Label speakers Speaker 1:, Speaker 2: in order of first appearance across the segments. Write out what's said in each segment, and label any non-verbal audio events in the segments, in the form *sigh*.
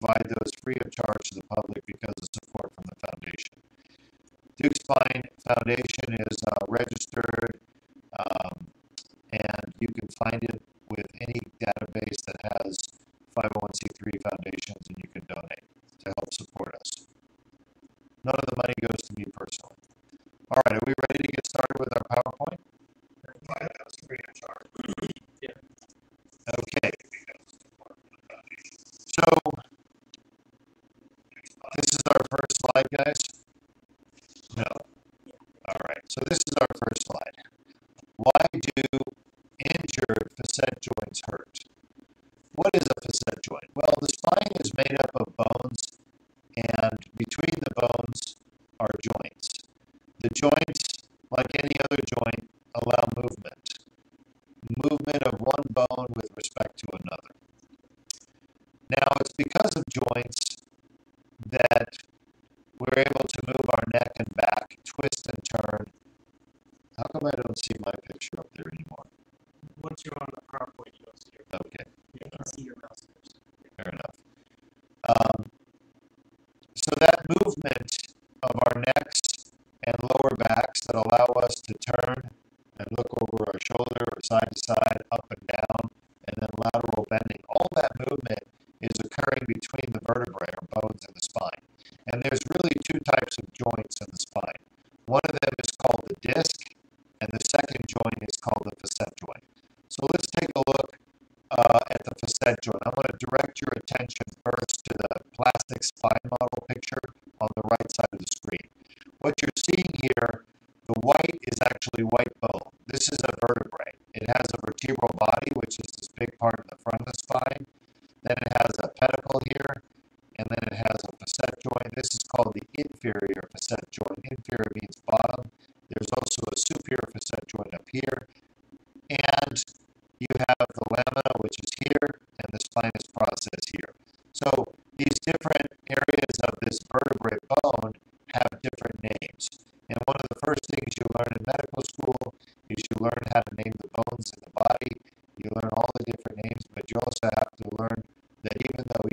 Speaker 1: provide those free of charge to the public because of support from the foundation. Deuk Spine Foundation is uh, registered, um, and you can find it with any database that has 501c3 foundations, and you can donate to help support us. None of the money goes to me personally.
Speaker 2: you
Speaker 1: also have to learn that even though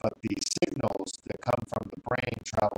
Speaker 1: but the signals that come from the brain travel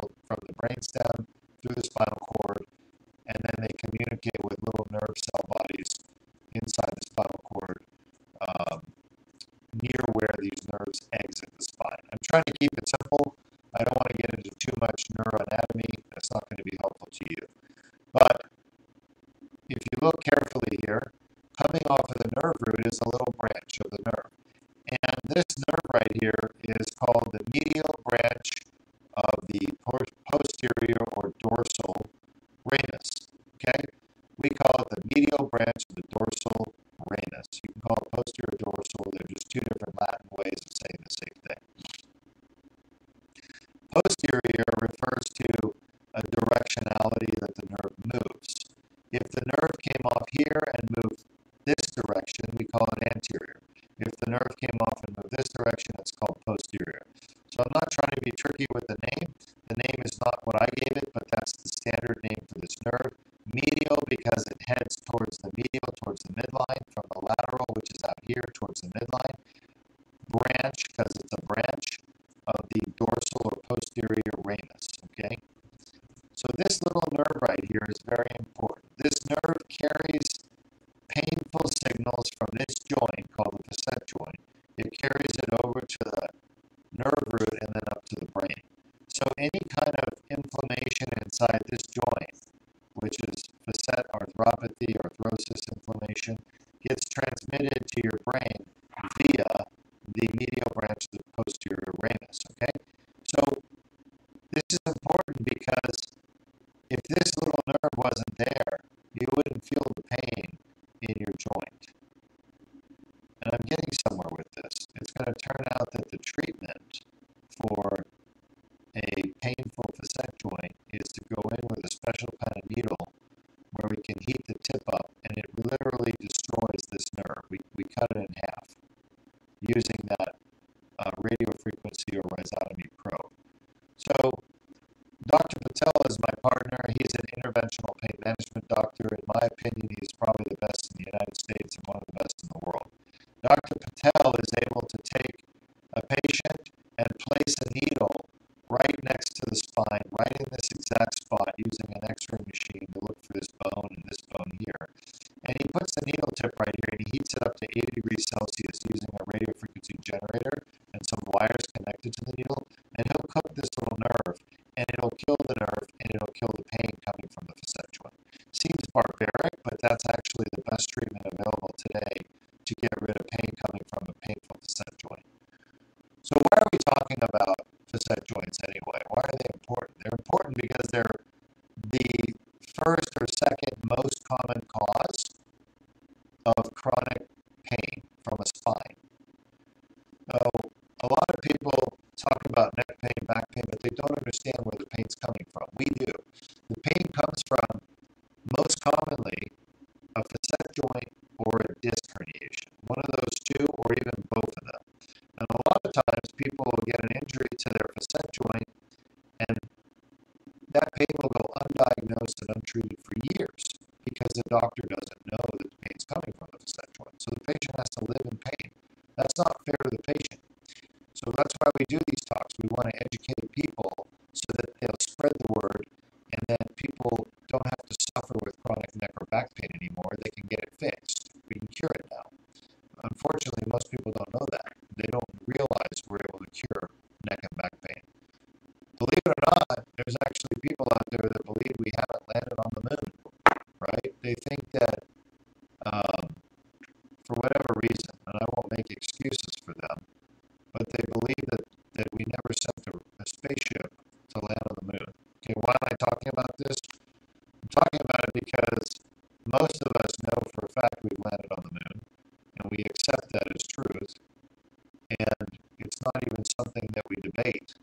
Speaker 1: midline branch because it's a branch of the dorsal or posterior To arise out of that we debate.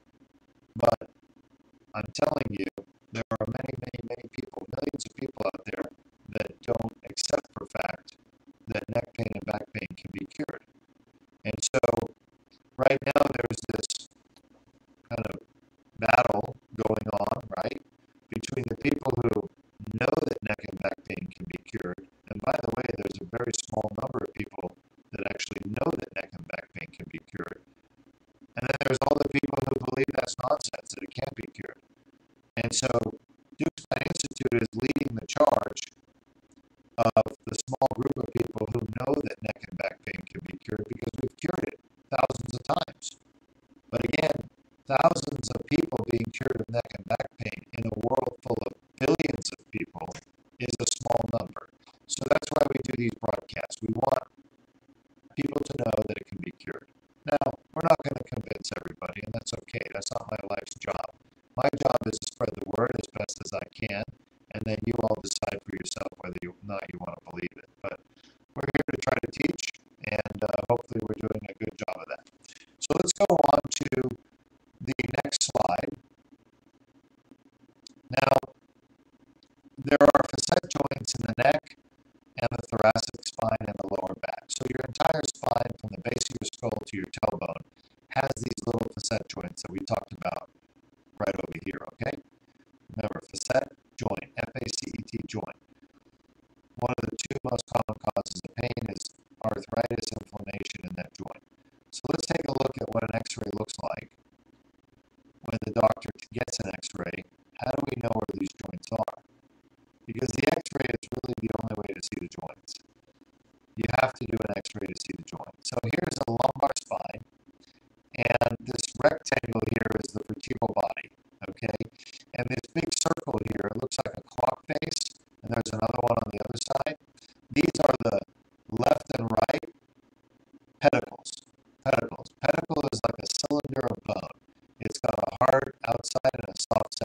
Speaker 1: It's got a hard outside and a soft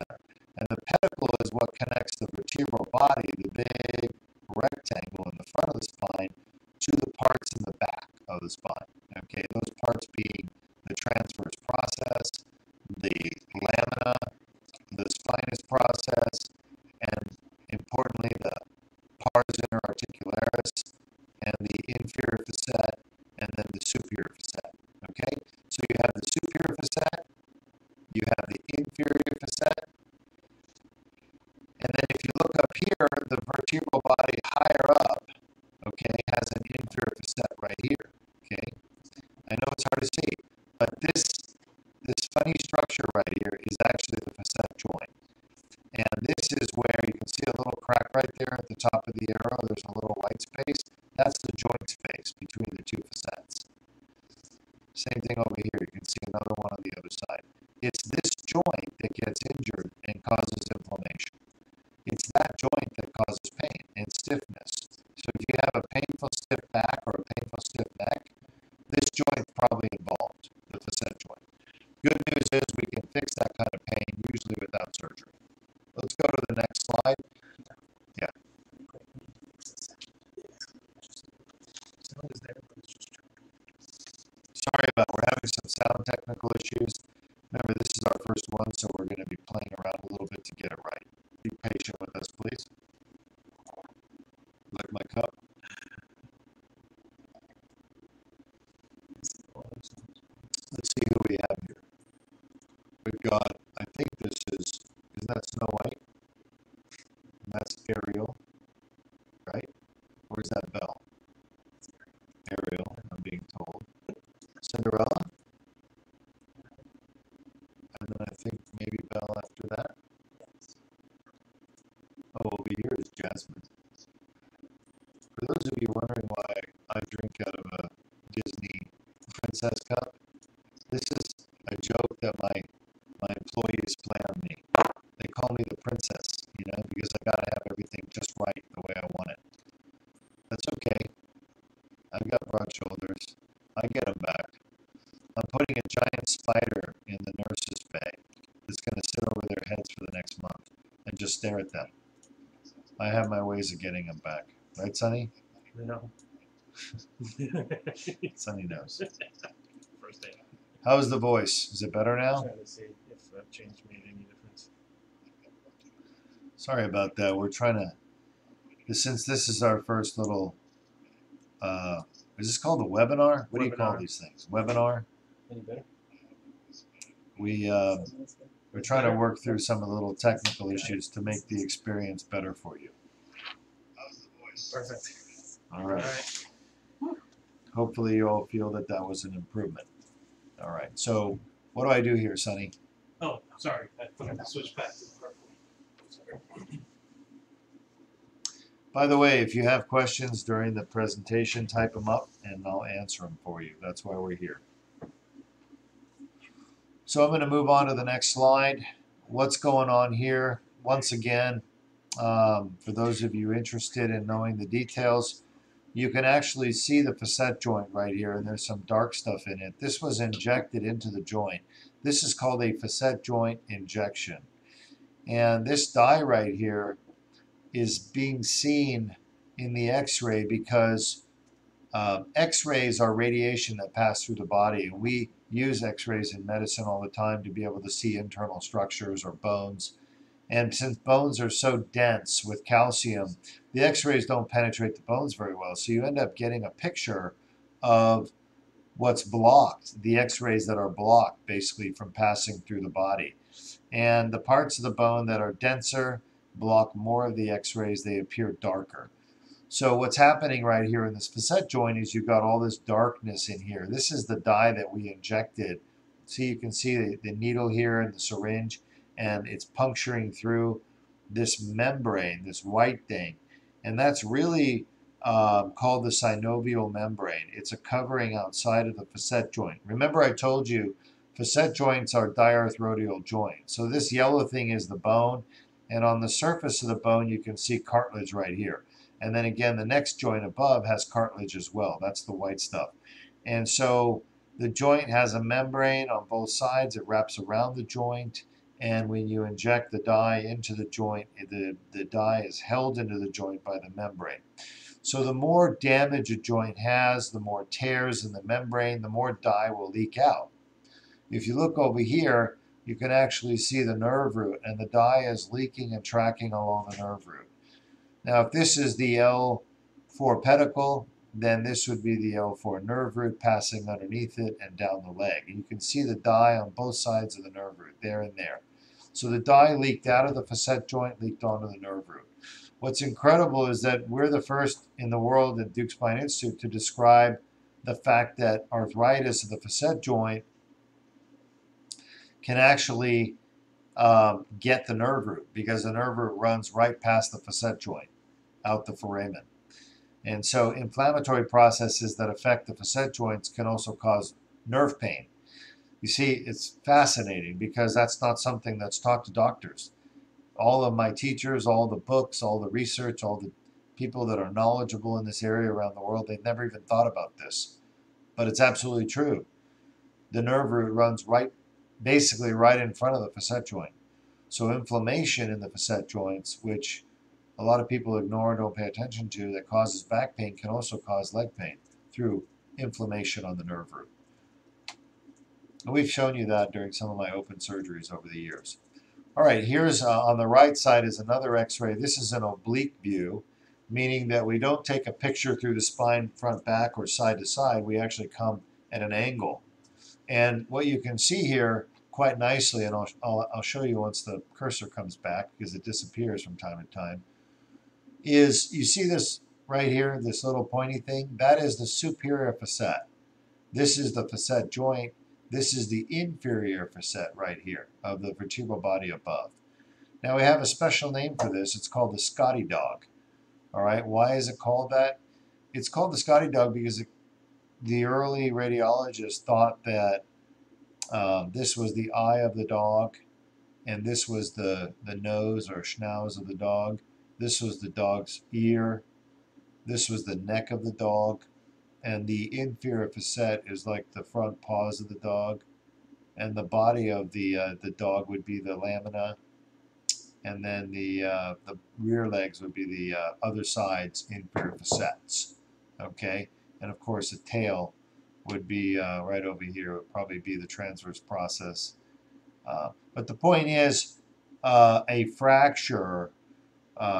Speaker 1: princess cup, this is a joke that my my employees play on me. They call me the princess, you know, because I gotta have everything just right the way I want it. That's okay. I've got broad shoulders. I get them back. I'm putting a giant spider in the nurse's bay that's going to sit over their heads for the next month and just stare at them. I have my ways of getting them back. Right, Sonny?
Speaker 2: No. *laughs*
Speaker 1: Sonny knows. *laughs* How's the voice? Is it better now?
Speaker 2: Trying to see if that change made any difference.
Speaker 1: Sorry about that. We're trying to, since this is our first little, uh, is this called a webinar? What do you call these things? Webinar?
Speaker 2: Any better?
Speaker 1: We, uh, we're trying to work through some of the little technical issues to make the experience better for you. How's the voice?
Speaker 2: Perfect.
Speaker 1: All right. Hopefully you all feel that that was an improvement. All right. So what do I do here, Sonny?
Speaker 2: Oh, sorry. I forgot to switch back to the purple.
Speaker 1: By the way, if you have questions during the presentation, type them up and I'll answer them for you. That's why we're here. So I'm going to move on to the next slide. What's going on here? Once again, um, for those of you interested in knowing the details, you can actually see the facet joint right here, and there's some dark stuff in it. This was injected into the joint. This is called a facet joint injection. And this dye right here is being seen in the x-ray because um, x-rays are radiation that pass through the body. We use x-rays in medicine all the time to be able to see internal structures or bones. And since bones are so dense with calcium, the x-rays don't penetrate the bones very well. So you end up getting a picture of what's blocked, the x-rays that are blocked basically from passing through the body. And the parts of the bone that are denser block more of the x-rays, they appear darker. So what's happening right here in this facet joint is you've got all this darkness in here. This is the dye that we injected See, you can see the, the needle here and the syringe, and it's puncturing through this membrane, this white thing. And that's really um, called the synovial membrane. It's a covering outside of the facet joint. Remember I told you facet joints are diarthrodial joints. So this yellow thing is the bone, and on the surface of the bone you can see cartilage right here. And then again, the next joint above has cartilage as well. That's the white stuff. And so the joint has a membrane on both sides. It wraps around the joint. And when you inject the dye into the joint, the, the dye is held into the joint by the membrane. So the more damage a joint has, the more tears in the membrane, the more dye will leak out. If you look over here, you can actually see the nerve root, and the dye is leaking and tracking along the nerve root. Now, if this is the L4 pedicle, then this would be the L4 nerve root passing underneath it and down the leg. And you can see the dye on both sides of the nerve root, there and there. So the dye leaked out of the facet joint, leaked onto the nerve root. What's incredible is that we're the first in the world at Deuk Spine Institute to describe the fact that arthritis of the facet joint can actually um, get the nerve root because the nerve root runs right past the facet joint out the foramen. And so inflammatory processes that affect the facet joints can also cause nerve pain. You see, it's fascinating because that's not something that's taught to doctors all of my teachers, all the books, all the research, all the people that are knowledgeable in this area around the world, they've never even thought about this. But it's absolutely true. The nerve root runs right, basically right in front of the facet joint. So inflammation in the facet joints, which a lot of people ignore and don't pay attention to, that causes back pain can also cause leg pain through inflammation on the nerve root. And we've shown you that during some of my open surgeries over the years. All right, here's uh, on the right side is another x-ray. This is an oblique view, meaning that we don't take a picture through the spine front back or side to side. We actually come at an angle. And what you can see here quite nicely, and I'll, I'll, I'll show you once the cursor comes back because it disappears from time to time, is you see this right here, this little pointy thing? That is the superior facet. This is the facet joint this is the inferior facet right here of the vertebral body above. Now we have a special name for this. It's called the Scotty dog. All right, why is it called that? It's called the Scotty dog because it, the early radiologists thought that um, this was the eye of the dog and this was the, the nose or schnauz of the dog. This was the dog's ear. This was the neck of the dog and the inferior facet is like the front paws of the dog, and the body of the uh, the dog would be the lamina, and then the uh, the rear legs would be the uh, other side's inferior facets. Okay, and of course the tail would be uh, right over here. Would probably be the transverse process. Uh, but the point is, uh, a fracture,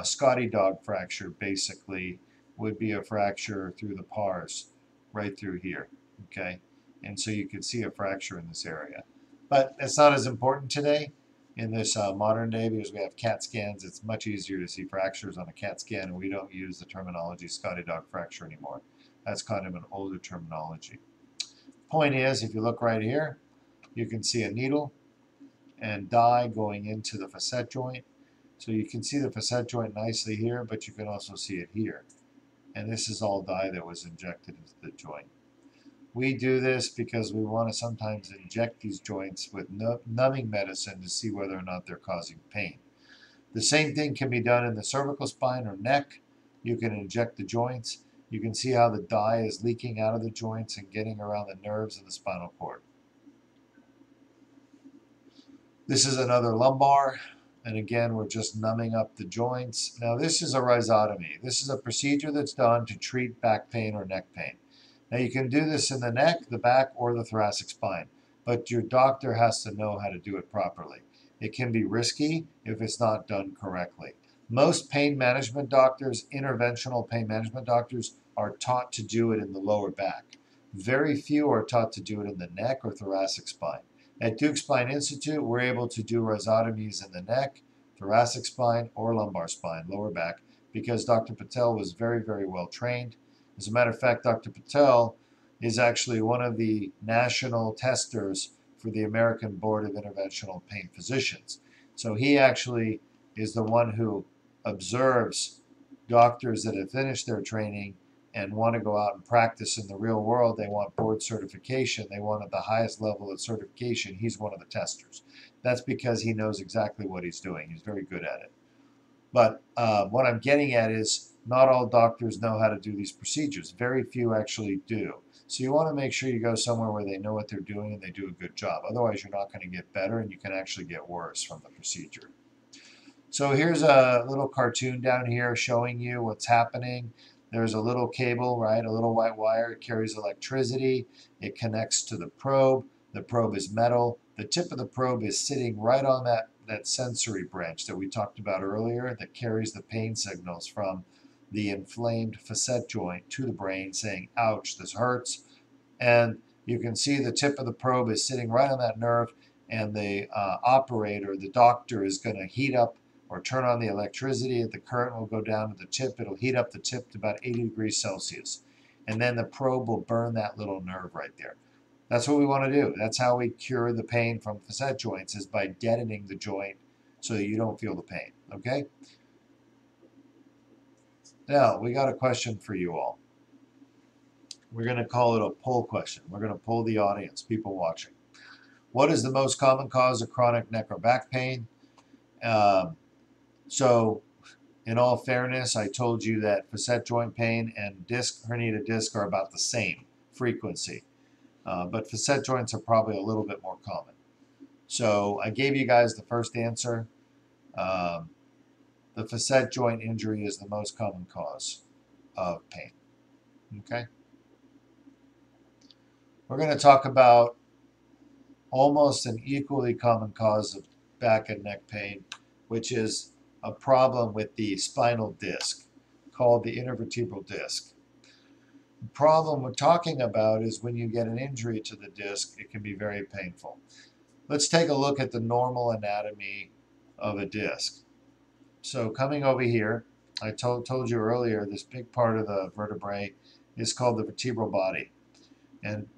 Speaker 1: Scotty dog fracture, basically would be a fracture through the pars right through here, okay? And so you could see a fracture in this area. But it's not as important today in this uh, modern day because we have CAT scans. It's much easier to see fractures on a CAT scan, and we don't use the terminology Scotty dog fracture anymore. That's kind of an older terminology. Point is, if you look right here, you can see a needle and dye going into the facet joint. So you can see the facet joint nicely here, but you can also see it here and this is all dye that was injected into the joint. We do this because we want to sometimes inject these joints with numbing medicine to see whether or not they're causing pain. The same thing can be done in the cervical spine or neck. You can inject the joints. You can see how the dye is leaking out of the joints and getting around the nerves of the spinal cord. This is another lumbar. And again, we're just numbing up the joints. Now this is a rhizotomy. This is a procedure that's done to treat back pain or neck pain. Now you can do this in the neck, the back, or the thoracic spine, but your doctor has to know how to do it properly. It can be risky if it's not done correctly. Most pain management doctors, interventional pain management doctors, are taught to do it in the lower back. Very few are taught to do it in the neck or thoracic spine. At Deuk Spine Institute, we're able to do rhizotomies in the neck, thoracic spine, or lumbar spine, lower back, because Dr. Patel was very, very well trained. As a matter of fact, Dr. Patel is actually one of the national testers for the American Board of Interventional Pain Physicians. So he actually is the one who observes doctors that have finished their training and want to go out and practice in the real world. They want board certification. They want at the highest level of certification. He's one of the testers. That's because he knows exactly what he's doing. He's very good at it. But uh, what I'm getting at is not all doctors know how to do these procedures. Very few actually do. So you want to make sure you go somewhere where they know what they're doing and they do a good job. Otherwise, you're not going to get better and you can actually get worse from the procedure. So here's a little cartoon down here showing you what's happening. There's a little cable, right, a little white wire. It carries electricity. It connects to the probe. The probe is metal. The tip of the probe is sitting right on that, that sensory branch that we talked about earlier that carries the pain signals from the inflamed facet joint to the brain saying, ouch, this hurts. And you can see the tip of the probe is sitting right on that nerve and the uh, operator, the doctor, is going to heat up or turn on the electricity. The current will go down to the tip. It'll heat up the tip to about 80 degrees Celsius. And then the probe will burn that little nerve right there. That's what we want to do. That's how we cure the pain from facet joints is by deadening the joint so you don't feel the pain. Okay? Now, we got a question for you all. We're going to call it a poll question. We're going to poll the audience, people watching. What is the most common cause of chronic neck or back pain? Um, so, in all fairness, I told you that facet joint pain and disc herniated disc are about the same frequency. Uh, but facet joints are probably a little bit more common. So I gave you guys the first answer. Um, the facet joint injury is the most common cause of pain. Okay? We're going to talk about almost an equally common cause of back and neck pain, which is a problem with the spinal disc called the intervertebral disc. The problem we're talking about is when you get an injury to the disc, it can be very painful. Let's take a look at the normal anatomy of a disc. So coming over here, I told, told you earlier, this big part of the vertebrae is called the vertebral body. And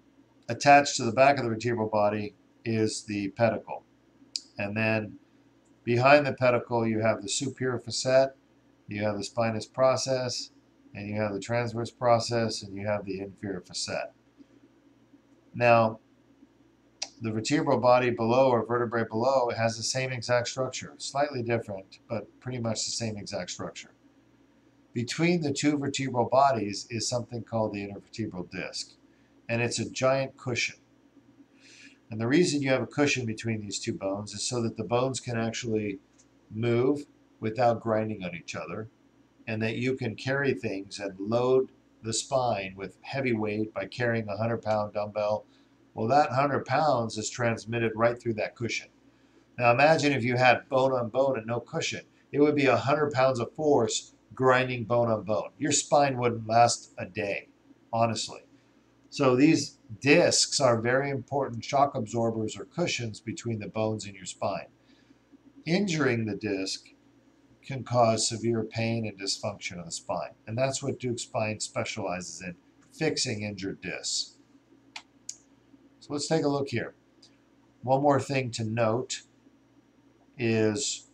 Speaker 1: attached to the back of the vertebral body is the pedicle. And then behind the pedicle you have the superior facet, you have the spinous process, and you have the transverse process, and you have the inferior facet. Now, the vertebral body below or vertebrae below has the same exact structure, slightly different, but pretty much the same exact structure. Between the two vertebral bodies is something called the intervertebral disc, and it's a giant cushion. And the reason you have a cushion between these two bones is so that the bones can actually move without grinding on each other, and that you can carry things and load the spine with heavy weight by carrying a 100 pound dumbbell well, that 100 pounds is transmitted right through that cushion. Now imagine if you had bone on bone and no cushion. It would be 100 pounds of force grinding bone on bone. Your spine wouldn't last a day, honestly. So these discs are very important shock absorbers or cushions between the bones in your spine. Injuring the disc can cause severe pain and dysfunction of the spine. And that's what Deuk Spine specializes in, fixing injured discs. So let's take a look here. One more thing to note is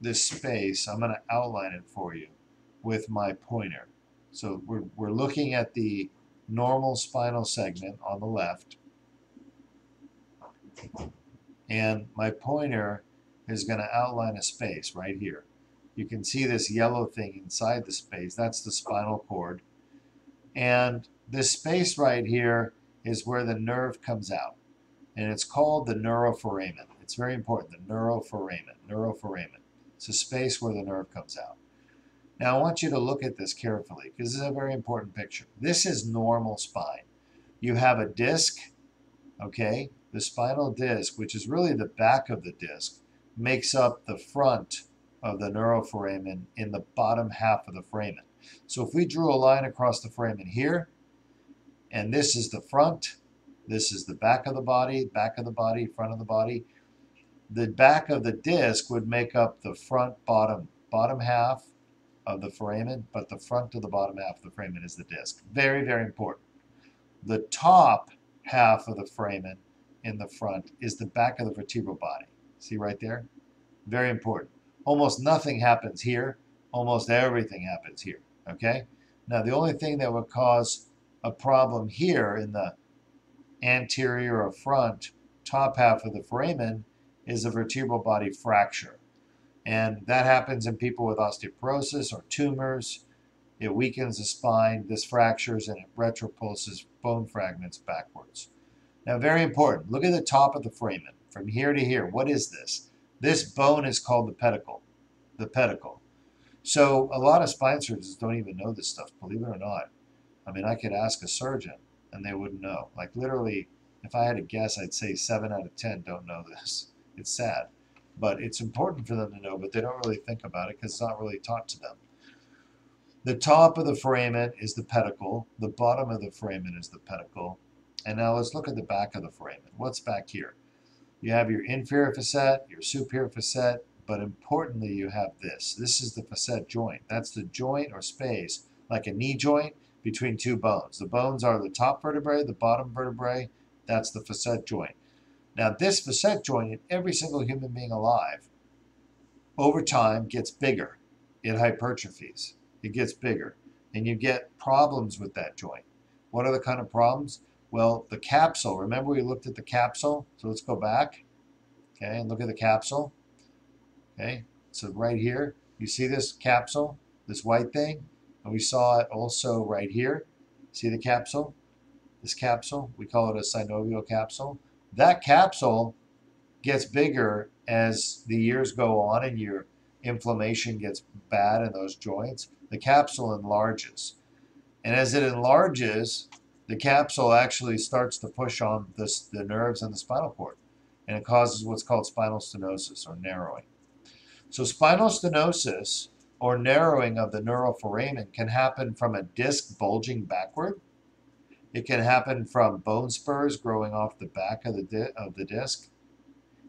Speaker 1: this space. I'm going to outline it for you with my pointer. So we're, we're looking at the normal spinal segment on the left. And my pointer is going to outline a space right here. You can see this yellow thing inside the space. That's the spinal cord. And this space right here is where the nerve comes out. And it's called the neuroforamen. It's very important, the neuroforamen, neuroforamen. It's a space where the nerve comes out. Now I want you to look at this carefully because this is a very important picture. This is normal spine. You have a disc, okay? The spinal disc, which is really the back of the disc, makes up the front of the neuroforamen in the bottom half of the foramen. So if we drew a line across the foramen here, and this is the front. This is the back of the body, back of the body, front of the body. The back of the disc would make up the front bottom, bottom half of the foramen, but the front of the bottom half of the foramen is the disc. Very, very important. The top half of the foramen in the front is the back of the vertebral body. See right there? Very important. Almost nothing happens here. Almost everything happens here. Okay? Now, the only thing that would cause a problem here in the anterior or front top half of the foramen is a vertebral body fracture. And that happens in people with osteoporosis or tumors. It weakens the spine, this fractures, and it retropulses bone fragments backwards. Now, very important, look at the top of the foramen. From here to here, what is this? This bone is called the pedicle. The pedicle. So a lot of spine surgeons don't even know this stuff, believe it or not. I mean, I could ask a surgeon and they wouldn't know. Like literally, if I had to guess, I'd say seven out of 10 don't know this. It's sad, but it's important for them to know, but they don't really think about it because it's not really taught to them. The top of the foramen is the pedicle. The bottom of the foramen is the pedicle. And now let's look at the back of the foramen. What's back here? You have your inferior facet, your superior facet, but importantly, you have this. This is the facet joint. That's the joint or space, like a knee joint, between two bones. The bones are the top vertebrae, the bottom vertebrae. That's the facet joint. Now, this facet joint in every single human being alive, over time, gets bigger. It hypertrophies. It gets bigger. And you get problems with that joint. What are the kind of problems? Well, the capsule, remember we looked at the capsule? So let's go back, okay, and look at the capsule. Okay, so right here, you see this capsule, this white thing? And we saw it also right here. See the capsule? This capsule, we call it a synovial capsule. That capsule gets bigger as the years go on and your inflammation gets bad in those joints. The capsule enlarges. And as it enlarges, the capsule actually starts to push on this, the nerves and the spinal cord, and it causes what's called spinal stenosis or narrowing. So spinal stenosis or narrowing of the neuroforamen can happen from a disc bulging backward. It can happen from bone spurs growing off the back of the, of the disc.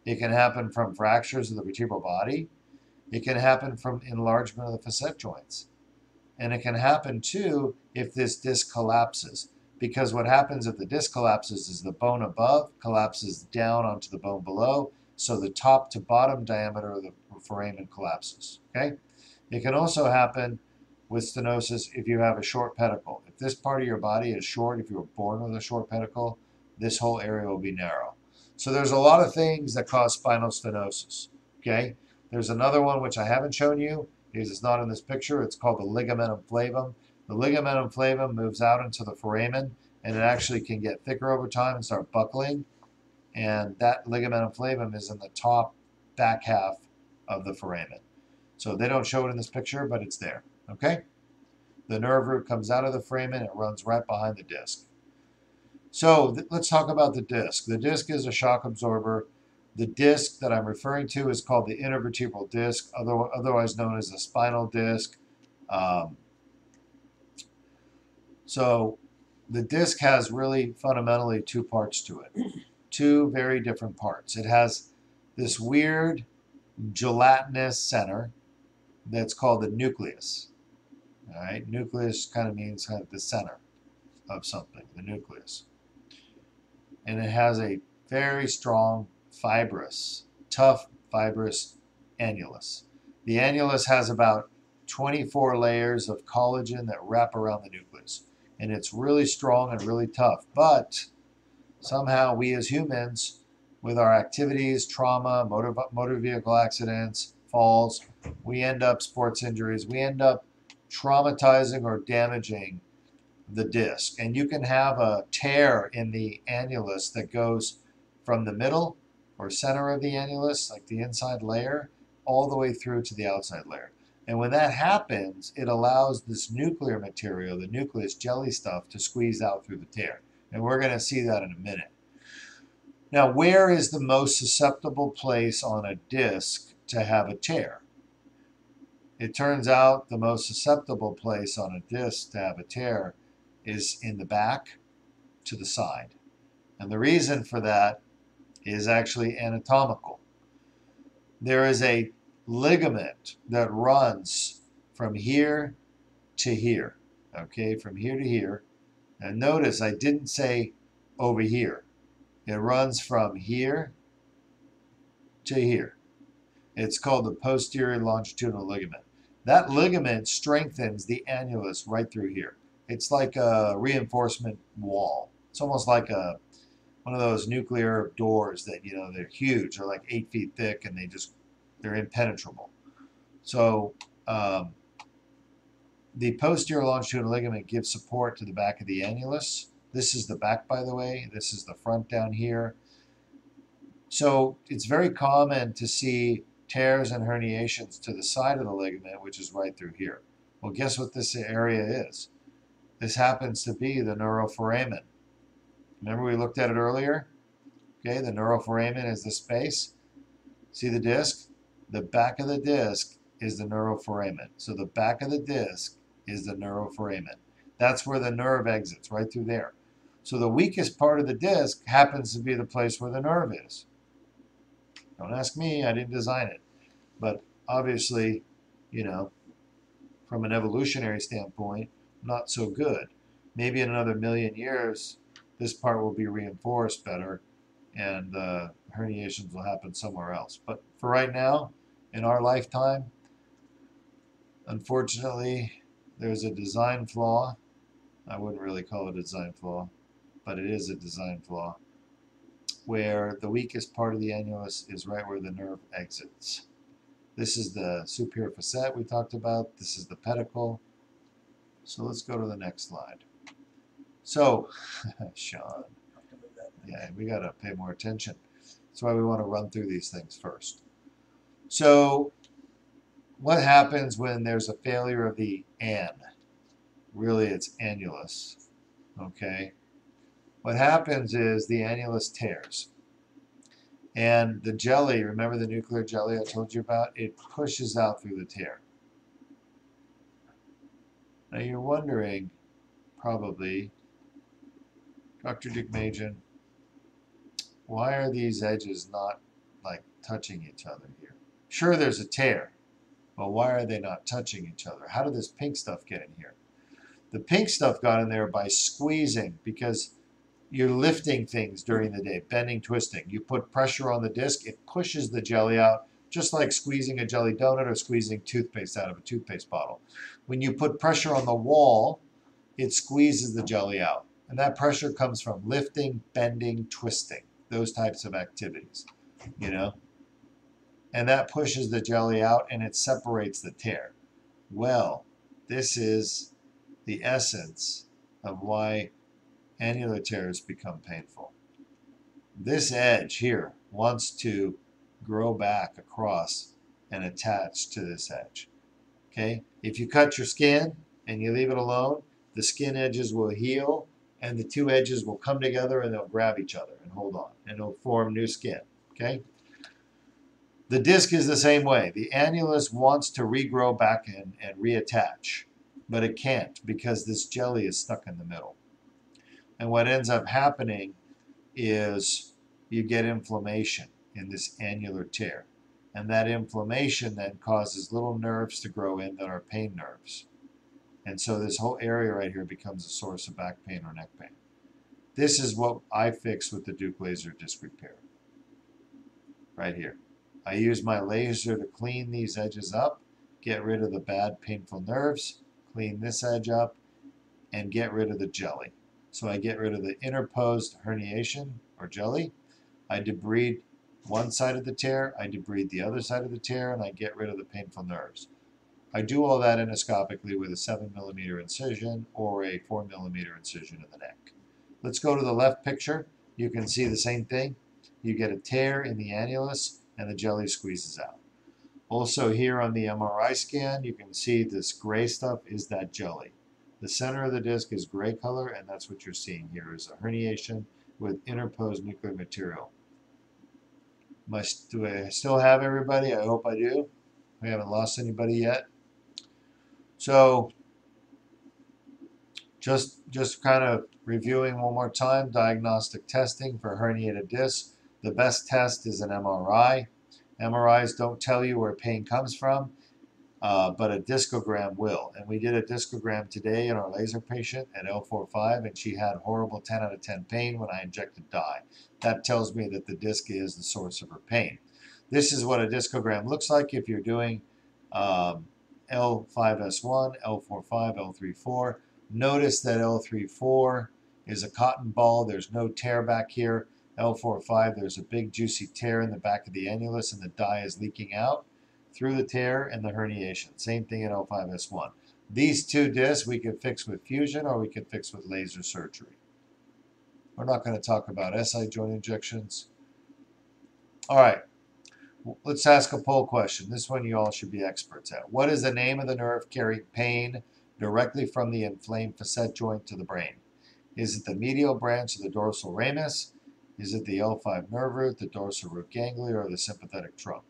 Speaker 1: It can happen from fractures of the vertebral body. It can happen from enlargement of the facet joints. And it can happen too if this disc collapses because what happens if the disc collapses is the bone above collapses down onto the bone below, so the top to bottom diameter of the foramen collapses. Okay? It can also happen with stenosis if you have a short pedicle. If this part of your body is short, if you were born with a short pedicle, this whole area will be narrow. So there's a lot of things that cause spinal stenosis. Okay? There's another one which I haven't shown you because it's not in this picture. It's called the ligamentum flavum. The ligamentum flavum moves out into the foramen and it actually can get thicker over time and start buckling. And that ligamentum flavum is in the top back half of the foramen. So they don't show it in this picture, but it's there. Okay? The nerve root comes out of the foramen, and it runs right behind the disc. So let's talk about the disc. The disc is a shock absorber. The disc that I'm referring to is called the intervertebral disc, otherwise known as the spinal disc. Um, so the disc has really fundamentally two parts to it, two very different parts. It has this weird gelatinous center that's called the nucleus. Right, nucleus kind of means the center of something, the nucleus. And it has a very strong fibrous, tough fibrous annulus. The annulus has about 24 layers of collagen that wrap around the nucleus and it's really strong and really tough. But somehow we as humans, with our activities, trauma, motor, motor vehicle accidents, falls, we end up sports injuries, we end up traumatizing or damaging the disc. And you can have a tear in the annulus that goes from the middle or center of the annulus, like the inside layer, all the way through to the outside layer. And when that happens, it allows this nuclear material, the nucleus jelly stuff, to squeeze out through the tear. And we're going to see that in a minute. Now, where is the most susceptible place on a disc to have a tear? It turns out the most susceptible place on a disc to have a tear is in the back to the side. And the reason for that is actually anatomical. There is a ligament that runs from here to here. Okay, from here to here. And notice I didn't say over here. It runs from here to here. It's called the posterior longitudinal ligament. That ligament strengthens the annulus right through here. It's like a reinforcement wall. It's almost like a one of those nuclear doors that you know they're huge. They're like eight feet thick and they just they're impenetrable. So um, the posterior longitudinal ligament gives support to the back of the annulus. This is the back, by the way. This is the front down here. So it's very common to see tears and herniations to the side of the ligament, which is right through here. Well, guess what this area is? This happens to be the neuroforamen. Remember we looked at it earlier? Okay, the neuroforamen is the space. See the disc? The back of the disc is the neuroforamen. So the back of the disc is the neuroforamen. That's where the nerve exits, right through there. So the weakest part of the disc happens to be the place where the nerve is. Don't ask me, I didn't design it. But obviously, you know, from an evolutionary standpoint, not so good. Maybe in another million years, this part will be reinforced better and uh, herniations will happen somewhere else. But for right now, in our lifetime, unfortunately, there's a design flaw. I wouldn't really call it a design flaw, but it is a design flaw where the weakest part of the annulus is right where the nerve exits. This is the superior facet we talked about. This is the pedicle. So let's go to the next slide. So, *laughs* Sean, yeah, we got to pay more attention. That's why we want to run through these things first. So, what happens when there's a failure of the an? Really, it's annulus. Okay. What happens is the annulus tears. And the jelly, remember the nuclear jelly I told you about? It pushes out through the tear. Now you're wondering, probably, Dr. Deukmedjian, why are these edges not like touching each other here? Sure, there's a tear, but why are they not touching each other? How did this pink stuff get in here? The pink stuff got in there by squeezing because you're lifting things during the day, bending, twisting. You put pressure on the disc, it pushes the jelly out, just like squeezing a jelly donut or squeezing toothpaste out of a toothpaste bottle. When you put pressure on the wall, it squeezes the jelly out. And that pressure comes from lifting, bending, twisting, those types of activities, you know? And that pushes the jelly out and it separates the tear. Well, this is the essence of why annular tears become painful. This edge here wants to grow back across and attach to this edge. Okay, if you cut your skin and you leave it alone, the skin edges will heal and the two edges will come together and they'll grab each other and hold on and it'll form new skin. Okay, the disc is the same way. The annulus wants to regrow back in and reattach, but it can't because this jelly is stuck in the middle. And what ends up happening is you get inflammation in this annular tear. And that inflammation then causes little nerves to grow in that are pain nerves. And so this whole area right here becomes a source of back pain or neck pain. This is what I fix with the Deuk laser disc repair. Right here. I use my laser to clean these edges up, get rid of the bad painful nerves, clean this edge up, and get rid of the jelly. So I get rid of the interposed herniation or jelly. I debride one side of the tear, I debride the other side of the tear, and I get rid of the painful nerves. I do all that endoscopically with a 7 millimeter incision or a 4 millimeter incision in the neck. Let's go to the left picture. You can see the same thing. You get a tear in the annulus and the jelly squeezes out. Also here on the MRI scan, you can see this gray stuff is that jelly. The center of the disc is gray color, and that's what you're seeing here is a herniation with interposed nuclear material. Must, do I still have everybody? I hope I do. We haven't lost anybody yet. So just, just kind of reviewing one more time, diagnostic testing for herniated disc. The best test is an MRI. MRIs don't tell you where pain comes from. Uh, but a discogram will. And we did a discogram today in our laser patient at L45, and she had horrible 10 out of 10 pain when I injected dye. That tells me that the disc is the source of her pain. This is what a discogram looks like if you're doing um, L5S1, L45, L34. Notice that L34 is a cotton ball. There's no tear back here. L45, there's a big juicy tear in the back of the annulus and the dye is leaking out through the tear and the herniation. Same thing in L5S1. These two discs we can fix with fusion or we can fix with laser surgery. We're not going to talk about SI joint injections. All right, let's ask a poll question. This one you all should be experts at. What is the name of the nerve carrying pain directly from the inflamed facet joint to the brain? Is it the medial branch of the dorsal ramus? Is it the L5 nerve root, the dorsal root ganglia, or the sympathetic trunk?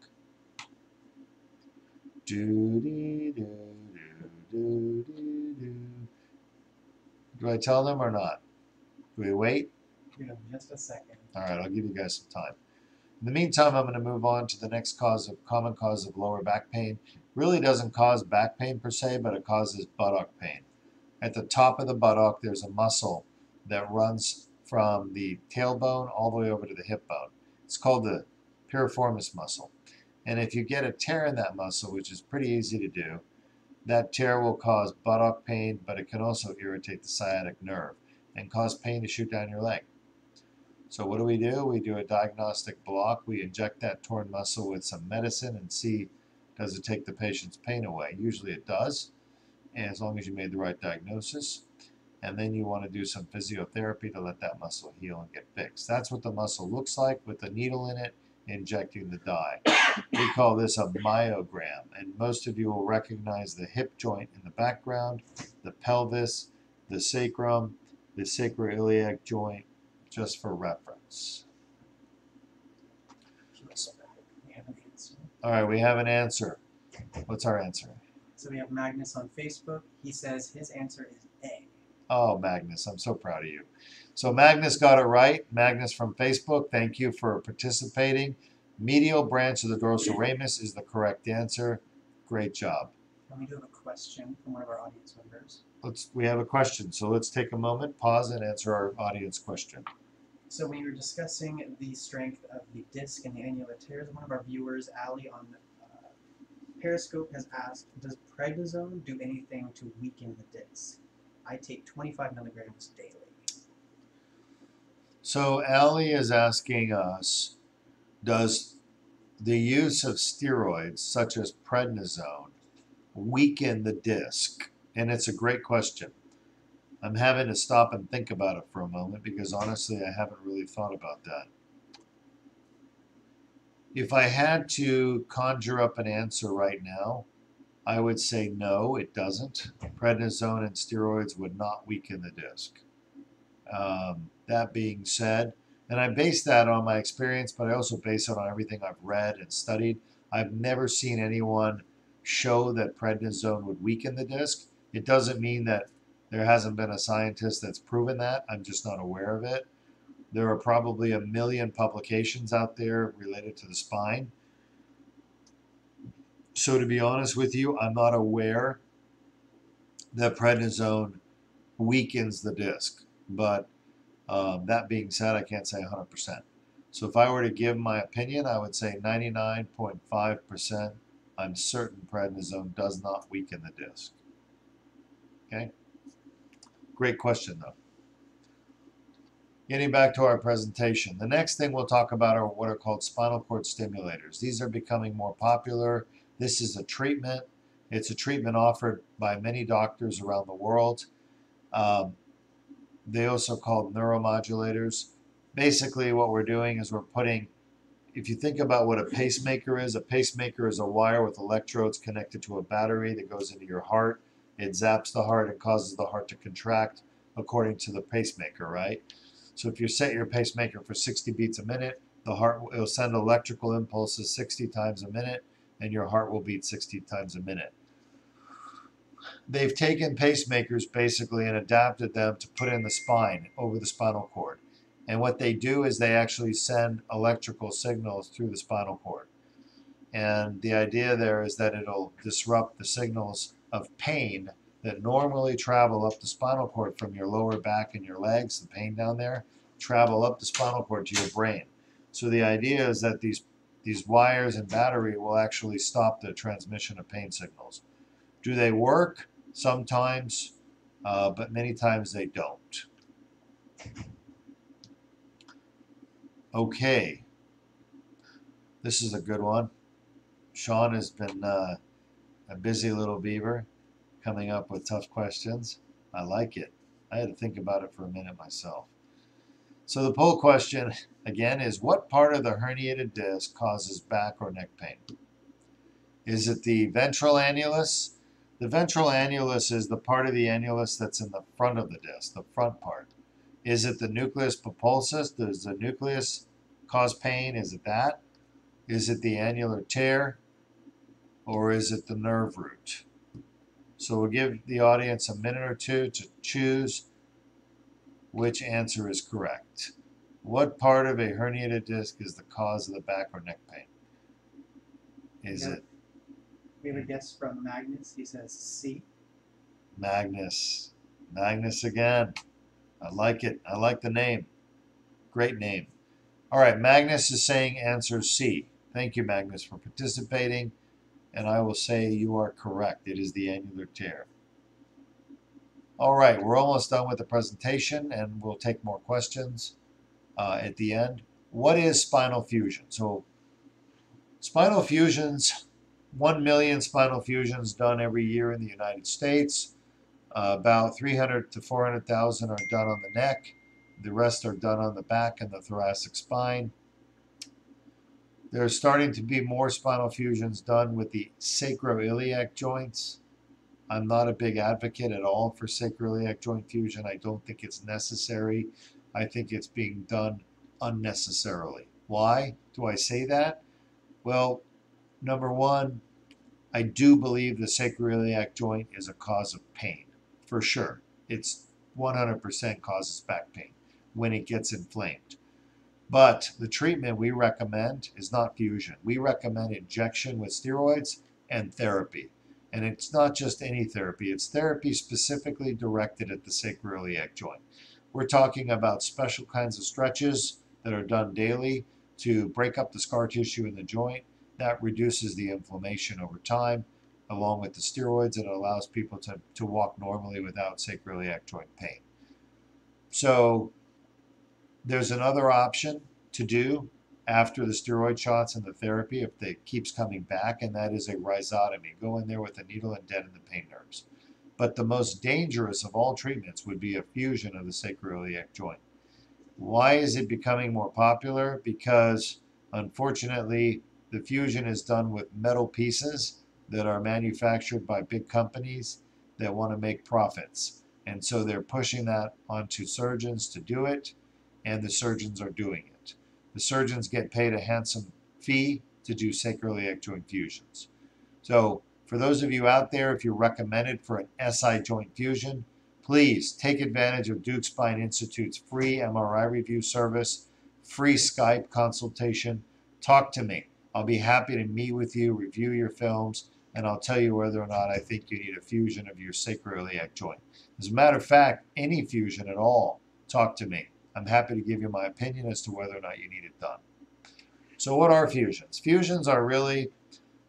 Speaker 1: Do, do, do, do, I tell them or not? Do we wait?
Speaker 3: Just a second.
Speaker 1: All right, I'll give you guys some time. In the meantime, I'm going to move on to the next cause of common cause of lower back pain. Really doesn't cause back pain per se, but it causes buttock pain. At the top of the buttock, there's a muscle that runs from the tailbone all the way over to the hip bone. It's called the piriformis muscle. And if you get a tear in that muscle, which is pretty easy to do, that tear will cause buttock pain, but it can also irritate the sciatic nerve and cause pain to shoot down your leg. So what do we do? We do a diagnostic block. We inject that torn muscle with some medicine and see does it take the patient's pain away. Usually it does, as long as you made the right diagnosis and then you want to do some physiotherapy to let that muscle heal and get fixed. That's what the muscle looks like with the needle in it injecting the dye. We call this a myogram, and most of you will recognize the hip joint in the background, the pelvis, the sacrum, the sacroiliac joint, just for reference.
Speaker 3: We have an answer.
Speaker 1: All right, we have an answer. What's our answer?
Speaker 3: So we have Magnus on Facebook. He says his answer is A.
Speaker 1: Oh, Magnus, I'm so proud of you. So Magnus got it right. Magnus from Facebook, thank you for participating. Medial branch of the dorsal ramus is the correct answer. Great job.
Speaker 3: We do have a question from one of our audience members.
Speaker 1: Let's we have a question, so let's take a moment, pause, and answer our audience question.
Speaker 3: So when you were discussing the strength of the disc and the annular tears, one of our viewers, Ali on uh, Periscope, has asked, does prednisone do anything to weaken the disc? I take 25 milligrams daily.
Speaker 1: So Ali is asking us, does the use of steroids such as prednisone weaken the disc? And it's a great question. I'm having to stop and think about it for a moment because honestly I haven't really thought about that. If I had to conjure up an answer right now, I would say no, it doesn't. Prednisone and steroids would not weaken the disc. Um, that being said, and I base that on my experience, but I also base it on everything I've read and studied. I've never seen anyone show that prednisone would weaken the disc. It doesn't mean that there hasn't been a scientist that's proven that. I'm just not aware of it. There are probably a million publications out there related to the spine. So to be honest with you, I'm not aware that prednisone weakens the disc. But um, that being said, I can't say 100%. So if I were to give my opinion, I would say 99.5% I'm certain prednisone does not weaken the disc. Okay? Great question, though. Getting back to our presentation, the next thing we'll talk about are what are called spinal cord stimulators. These are becoming more popular. This is a treatment. It's a treatment offered by many doctors around the world. Um, they also called neuromodulators. Basically, what we're doing is we're putting, if you think about what a pacemaker is, a pacemaker is a wire with electrodes connected to a battery that goes into your heart. It zaps the heart and causes the heart to contract according to the pacemaker, right? So if you set your pacemaker for 60 beats a minute, the heart will send electrical impulses 60 times a minute, and your heart will beat 60 times a minute they've taken pacemakers basically and adapted them to put in the spine over the spinal cord. And what they do is they actually send electrical signals through the spinal cord. And the idea there is that it'll disrupt the signals of pain that normally travel up the spinal cord from your lower back and your legs, the pain down there, travel up the spinal cord to your brain. So the idea is that these these wires and battery will actually stop the transmission of pain signals. Do they work? Sometimes, uh, but many times they don't. Okay, this is a good one. Sean has been uh, a busy little beaver coming up with tough questions. I like it. I had to think about it for a minute myself. So the poll question again is what part of the herniated disc causes back or neck pain? Is it the ventral annulus? The ventral annulus is the part of the annulus that's in the front of the disc, the front part. Is it the nucleus pulposus? Does the nucleus cause pain? Is it that? Is it the annular tear? Or is it the nerve root? So we'll give the audience a minute or two to choose which answer is correct. What part of a herniated disc is the cause of the back or neck pain? Is
Speaker 3: Yeah.
Speaker 1: it
Speaker 3: We have a guess from Magnus. He says C.
Speaker 1: Magnus? Magnus again. I like it. I like the name. Great name. All right, Magnus is saying answer C. Thank you, Magnus, for participating. And I will say you are correct. It is the annular tear. All right, we're almost done with the presentation and we'll take more questions uh, at the end. What is spinal fusion? So, spinal fusions, 1 million spinal fusions done every year in the United States. Uh, about 300 to 400,000 are done on the neck. The rest are done on the back and the thoracic spine. There's starting to be more spinal fusions done with the sacroiliac joints. I'm not a big advocate at all for sacroiliac joint fusion. I don't think it's necessary. I think it's being done unnecessarily. Why do I say that? Well, number one, I do believe the sacroiliac joint is a cause of pain, for sure. It's 100% causes back pain when it gets inflamed. But the treatment we recommend is not fusion. We recommend injection with steroids and therapy. And it's not just any therapy, it's therapy specifically directed at the sacroiliac joint. We're talking about special kinds of stretches that are done daily to break up the scar tissue in the joint. That reduces the inflammation over time, along with the steroids, and it allows people to, to walk normally without sacroiliac joint pain. So there's another option to do after the steroid shots and the therapy if it keeps coming back, and that is a rhizotomy. Go in there with a needle and deaden the pain nerves. But the most dangerous of all treatments would be a fusion of the sacroiliac joint. Why is it becoming more popular? Because unfortunately, the fusion is done with metal pieces that are manufactured by big companies that want to make profits. And so they're pushing that onto surgeons to do it, and the surgeons are doing it. The surgeons get paid a handsome fee to do sacroiliac joint fusions. So, for those of you out there, if you're recommended for an SI joint fusion, please take advantage of Deuk Spine Institute's free MRI review service, free Skype consultation. Talk to me. I'll be happy to meet with you, review your films, and I'll tell you whether or not I think you need a fusion of your sacroiliac joint. As a matter of fact, any fusion at all, talk to me. I'm happy to give you my opinion as to whether or not you need it done. So, what are fusions? Fusions are really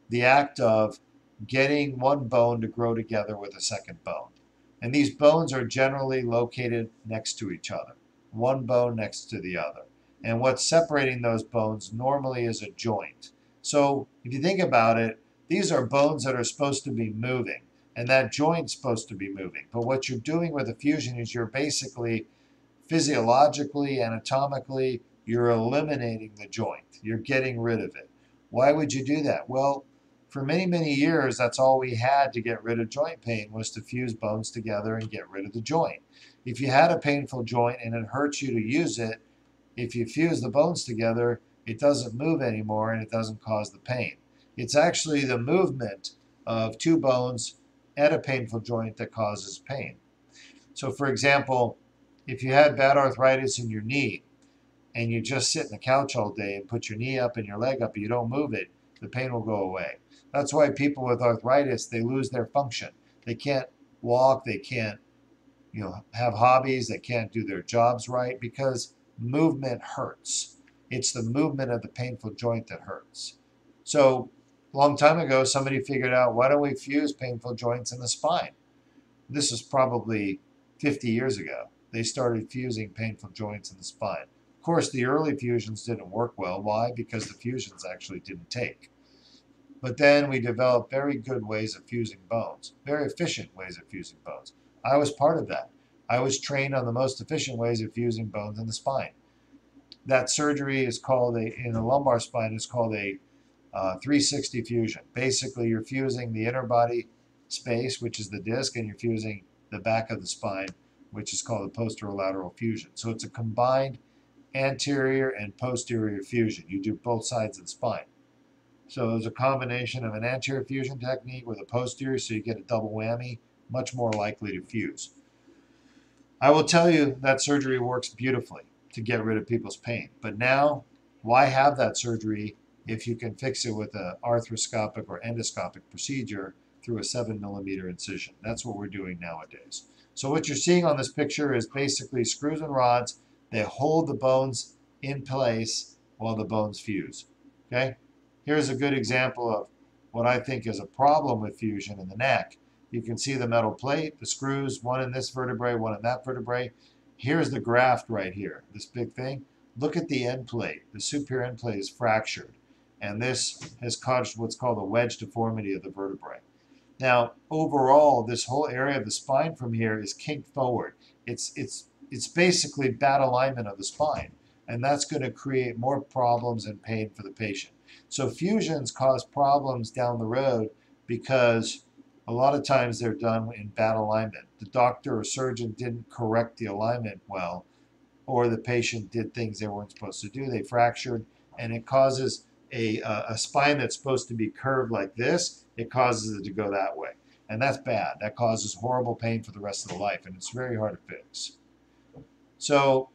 Speaker 1: the act of getting one bone to grow together with a second bone. And these bones are generally located next to each other, one bone next to the other. And what's separating those bones normally is a joint. So, if you think about it, these are bones that are supposed to be moving, and that joint's supposed to be moving. But what you're doing with a fusion is you're basically physiologically, anatomically, you're eliminating the joint. You're getting rid of it. Why would you do that? Well, for many, many years, that's all we had to get rid of joint pain was to fuse bones together and get rid of the joint. If you had a painful joint and it hurts you to use it, if you fuse the bones together, it doesn't move anymore and it doesn't cause the pain. It's actually the movement of two bones at a painful joint that causes pain. So, for example, if you had bad arthritis in your knee and you just sit in the couch all day and put your knee up and your leg up you don't move it, the pain will go away. That's why people with arthritis, they lose their function. They can't walk, they can't you know have hobbies, they can't do their jobs right because movement hurts. It's the movement of the painful joint that hurts. So, a long time ago, somebody figured out why don't we fuse painful joints in the spine? This is probably 50 years ago. They started fusing painful joints in the spine. Of course, the early fusions didn't work well. Why? Because the fusions actually didn't take. But then we developed very good ways of fusing bones, very efficient ways of fusing bones. I was part of that. I was trained on the most efficient ways of fusing bones in the spine. That surgery is called a, in the lumbar spine, is called a uh, 360 fusion. Basically, you're fusing the interbody space, which is the disc, and you're fusing the back of the spine, which is called a posterolateral fusion. So it's a combined anterior and posterior fusion. You do both sides of the spine. So it's a combination of an anterior fusion technique with a posterior, so you get a double whammy, much more likely to fuse. I will tell you that surgery works beautifully to get rid of people's pain. But now, why have that surgery if you can fix it with an arthroscopic or endoscopic procedure through a 7 millimeter incision? That's what we're doing nowadays. So what you're seeing on this picture is basically screws and rods. They hold the bones in place while the bones fuse. Okay? Here's a good example of what I think is a problem with fusion in the neck. You can see the metal plate, the screws, one in this vertebrae, one in that vertebrae. Here's the graft right here, this big thing. Look at the end plate. The superior end plate is fractured, and this has caused what's called a wedge deformity of the vertebrae. Now, overall, this whole area of the spine from here is kinked forward. It's, it's, it's basically bad alignment of the spine, and that's going to create more problems and pain for the patient. So fusions cause problems down the road because a lot of times they're done in bad alignment. The doctor or surgeon didn't correct the alignment well, or the patient did things they weren't supposed to do. They fractured, and it causes a, a spine that's supposed to be curved like this, it causes it to go that way. And that's bad. That causes horrible pain for the rest of the life, and it's very hard to fix. So,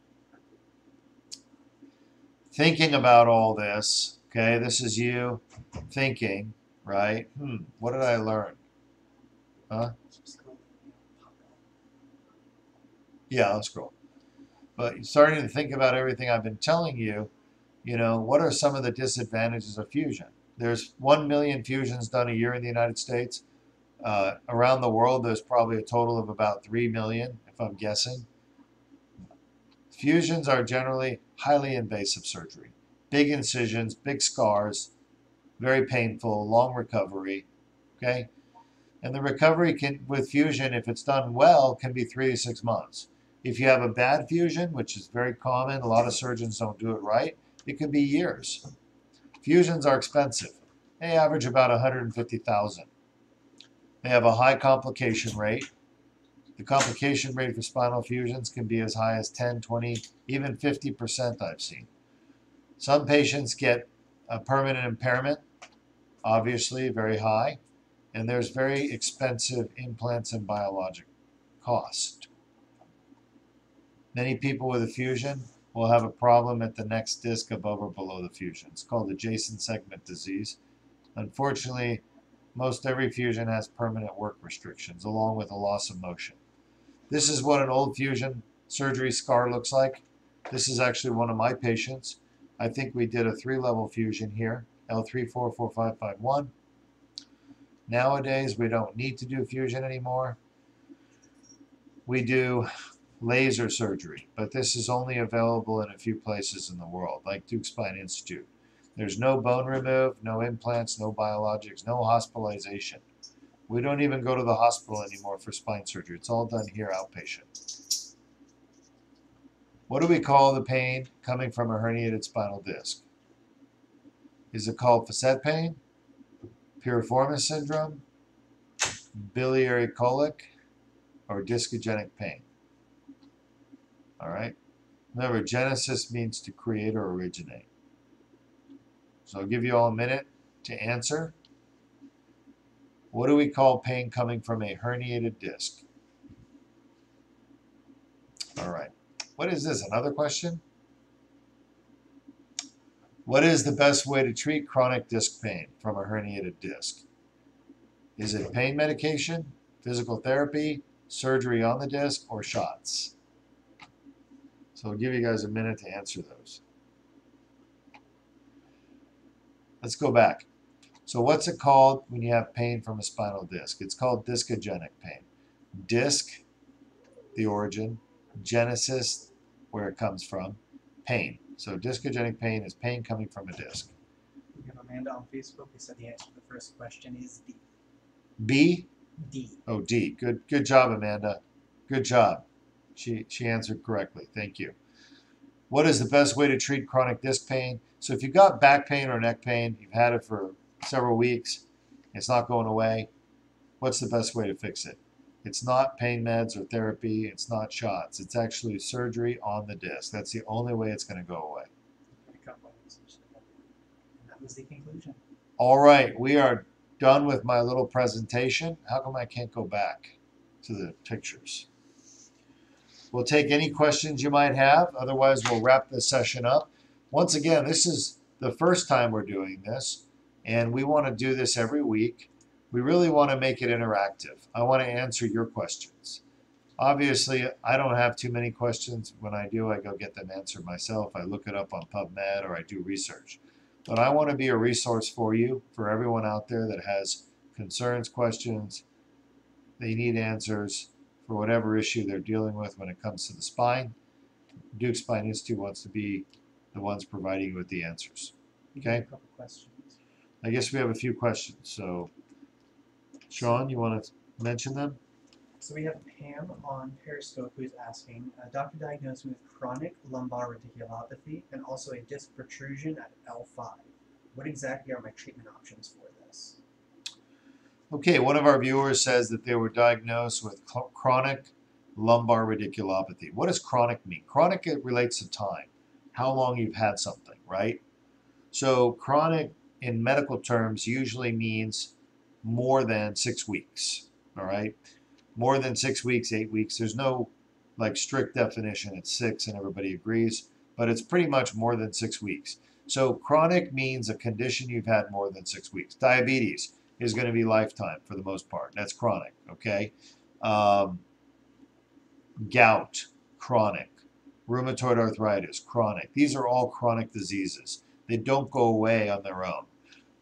Speaker 1: thinking about all this, okay, this is you thinking, right? Hmm, what did I learn? Huh? Yeah, let's scroll. But starting to think about everything I've been telling you, you know, what are some of the disadvantages of fusion? There's 1 million fusions done a year in the United States. Uh, around the world, there's probably a total of about 3 million, if I'm guessing. Fusions are generally highly invasive surgery. Big incisions, big scars, very painful, long recovery. Okay? And the recovery can, with fusion, if it's done well, can be three to six months. If you have a bad fusion, which is very common, a lot of surgeons don't do it right, it could be years. Fusions are expensive. They average about 150,000. They have a high complication rate. The complication rate for spinal fusions can be as high as 10, 20, even 50% I've seen. Some patients get a permanent impairment, obviously very high, and there's very expensive implants and biologic cost. Many people with a fusion will have a problem at the next disc above or below the fusion. It's called adjacent segment disease. Unfortunately, most every fusion has permanent work restrictions along with a loss of motion. This is what an old fusion surgery scar looks like. This is actually one of my patients. I think we did a three-level fusion here, L344551. Nowadays, we don't need to do fusion anymore. We do laser surgery, but this is only available in a few places in the world, like Deuk Spine Institute. There's no bone removed, no implants, no biologics, no hospitalization. We don't even go to the hospital anymore for spine surgery. It's all done here outpatient. What do we call the pain coming from a herniated spinal disc? Is it called facet pain? Piriformis syndrome? Biliary colic? Or discogenic pain? All right. Remember, genesis means to create or originate. So I'll give you all a minute to answer. What do we call pain coming from a herniated disc? All right. What is this? Another question? What is the best way to treat chronic disc pain from a herniated disc? Is it pain medication, physical therapy, surgery on the disc, or shots? So I'll give you guys a minute to answer those. Let's go back. So what's it called when you have pain from a spinal disc? It's called discogenic pain. Disc, the origin, genesis, where it comes from, pain. So discogenic pain is pain coming from a disc.
Speaker 3: We have Amanda on Facebook who said the answer to the first question is D.
Speaker 1: B,
Speaker 3: D.
Speaker 1: oh D. Good good job, Amanda. Good job. She she answered correctly. Thank you. What is the best way to treat chronic disc pain? So if you've got back pain or neck pain, you've had it for several weeks, it's not going away, what's the best way to fix it? It's not pain meds or therapy, it's not shots. It's actually surgery on the disc. That's the only way it's going to go away.
Speaker 3: That was the conclusion.
Speaker 1: All right, we are done with my little presentation. How come I can't go back to the pictures? We'll take any questions you might have. Otherwise, we'll wrap this session up. Once again, this is the first time we're doing this, and we want to do this every week. We really want to make it interactive. I want to answer your questions. Obviously, I don't have too many questions. When I do, I go get them answered myself. I look it up on PubMed or I do research. But I want to be a resource for you, for everyone out there that has concerns, questions, they need answers for whatever issue they're dealing with when it comes to the spine. Deuk Spine Institute wants to be the ones providing you with the answers. Okay.
Speaker 3: Questions.
Speaker 1: I guess we have a few questions. So, Sean, you want to mention them?
Speaker 3: So we have Pam on Periscope who's asking, a doctor diagnosed me with chronic lumbar radiculopathy and also a disc protrusion at L5. What exactly are my treatment options for?
Speaker 1: Okay, one of our viewers says that they were diagnosed with chronic lumbar radiculopathy. What does chronic mean? Chronic it relates to time, how long you've had something, right? So chronic in medical terms usually means more than six weeks, all right? More than six weeks, eight weeks. There's no like strict definition. It's six and everybody agrees, but it's pretty much more than six weeks. So chronic means a condition you've had more than six weeks. Diabetes is going to be lifetime for the most part. That's chronic, okay? Um, gout, chronic. Rheumatoid arthritis, chronic. These are all chronic diseases. They don't go away on their own.